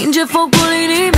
Sin in foculirii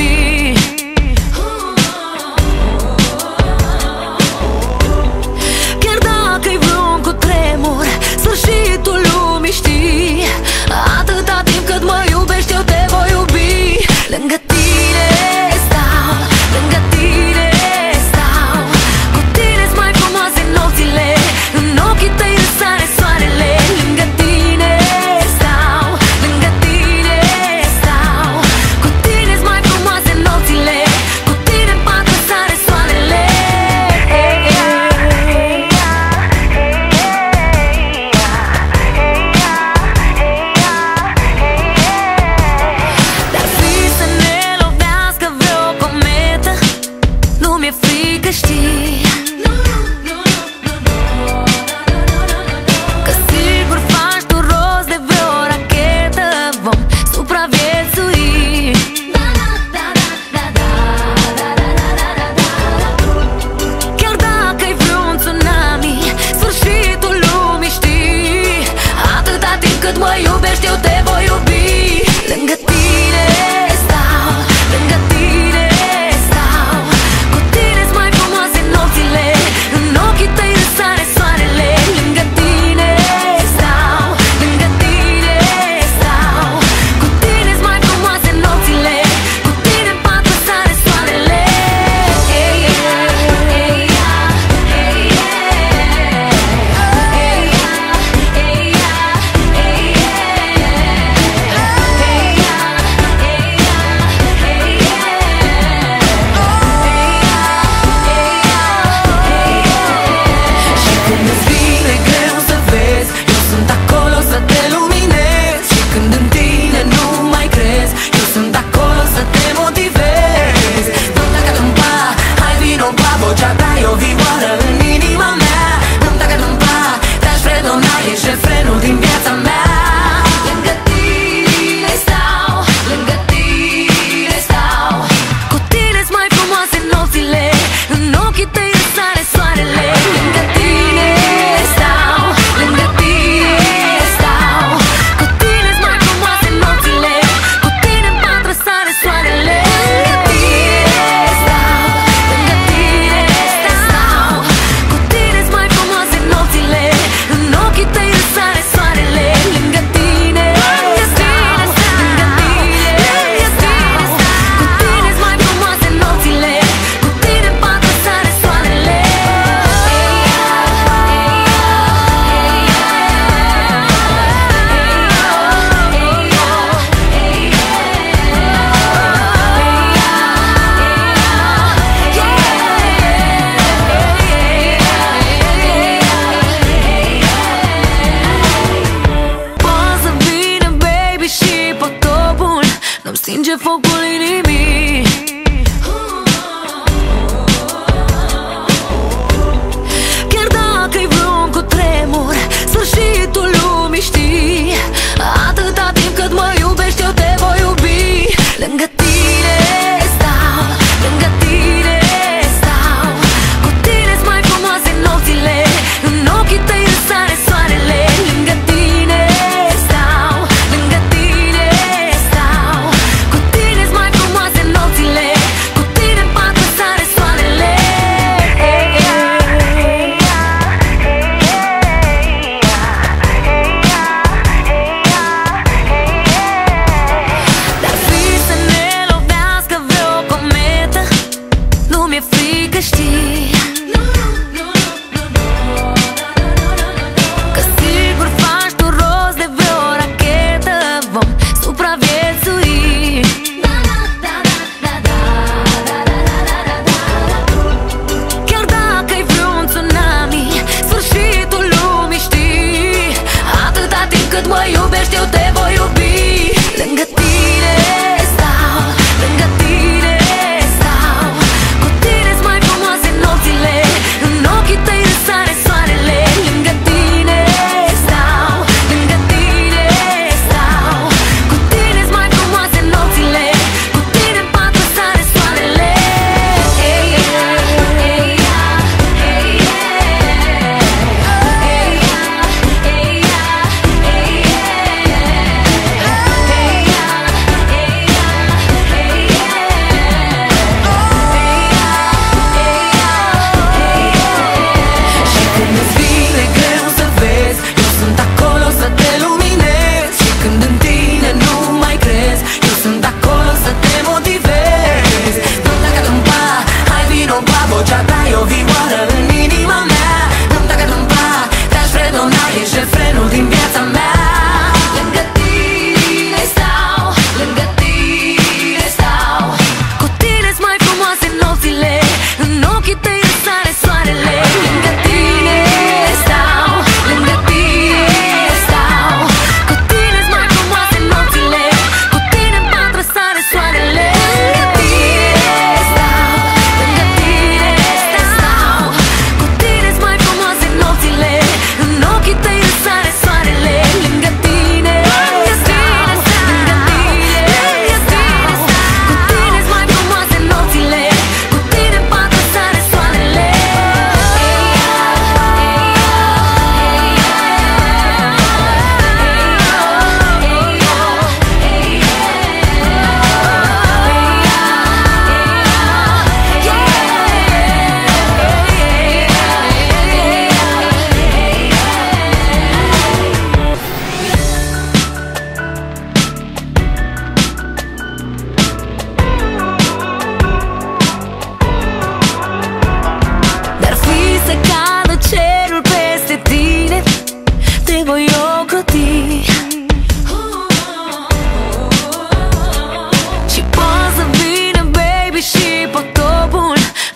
Nu-mi stinge focul inimii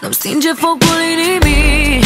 Îmi stinge focul inimii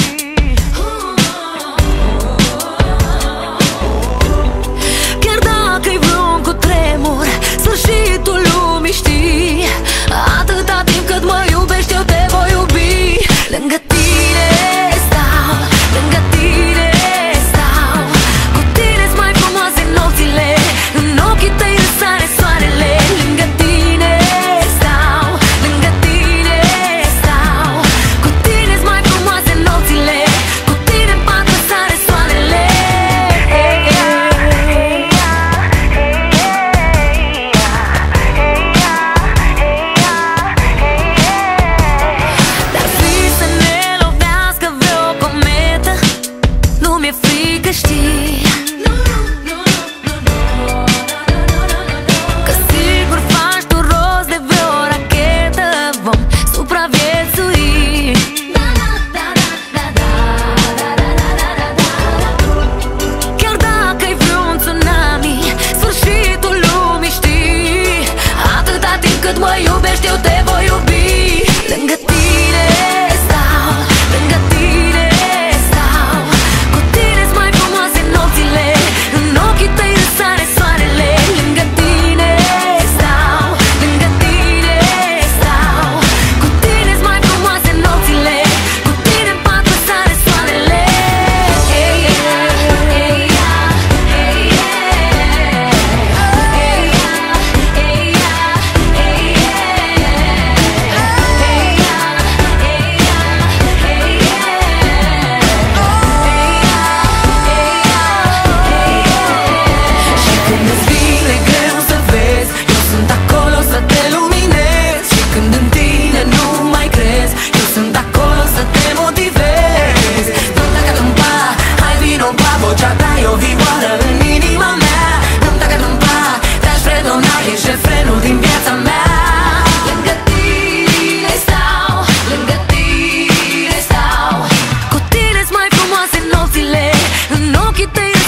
nopțile În ochii tăi